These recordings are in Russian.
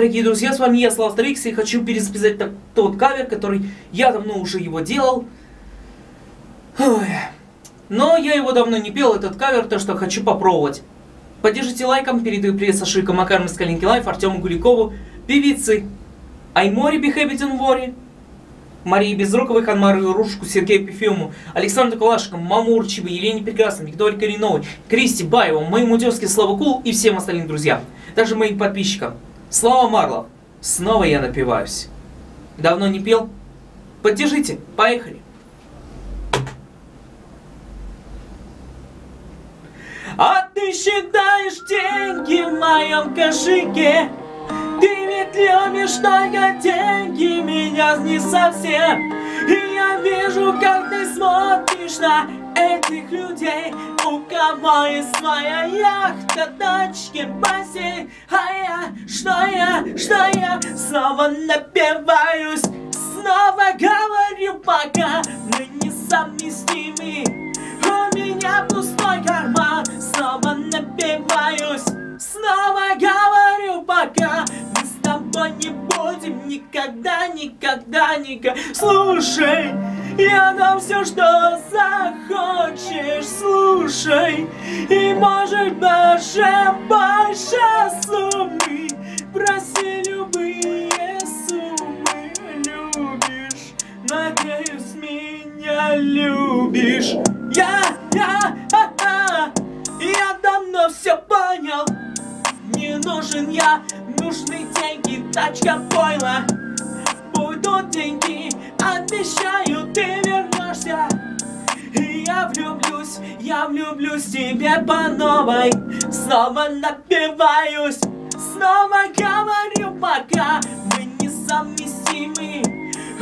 дорогие друзья, с вами я, Слава Старикс, и хочу перезаписать так- тот кавер, который я давно уже его делал. Ой. Но я его давно не пел, этот кавер, то что хочу попробовать. Поддержите лайком, передаю привет Саши Макаром из Калинки Лайф, Артему Гуликову, певицы Аймори Бихэбитен Вори, Марии Безруковой, Ханмару Рушку, Сергею Пефиму, Александру Калашко, Маму Урчевой, Елене Прекрасной, Виктории Кореновой, Кристи Баеву, моему тезке Слава Кул и всем остальным друзьям. Также моим подписчикам. Слава Марлов. Снова я напиваюсь. Давно не пел? Поддержите. Поехали. А ты считаешь деньги в моем кошельке? Ты ведь любишь только деньги, меня не совсем И я вижу, как ты смотришь на этих людей. У кого есть своя яхта, тачки, бассейн А я, что я, что я? Снова напиваюсь Снова говорю, пока мы несовместимы У никогда, никогда, Слушай, я дам все, что захочешь, слушай. И может даже больше суммы. Проси любые суммы Любишь, надеюсь, меня любишь. Я, я, ха-ха, я давно все понял. Не нужен я, нужны деньги, тачка, пойло Будут деньги, обещаю, ты вернешься. И я влюблюсь, я влюблюсь в тебе по новой. Снова напиваюсь, снова говорю, пока мы несовместимы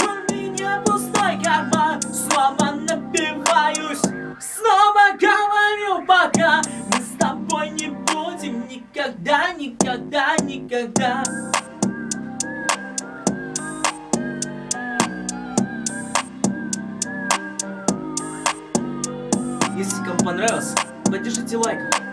У меня пустой карман, снова напиваюсь Снова говорю, пока мы с тобой не будем никогда, никогда, никогда Если кому понравилось, поддержите лайком.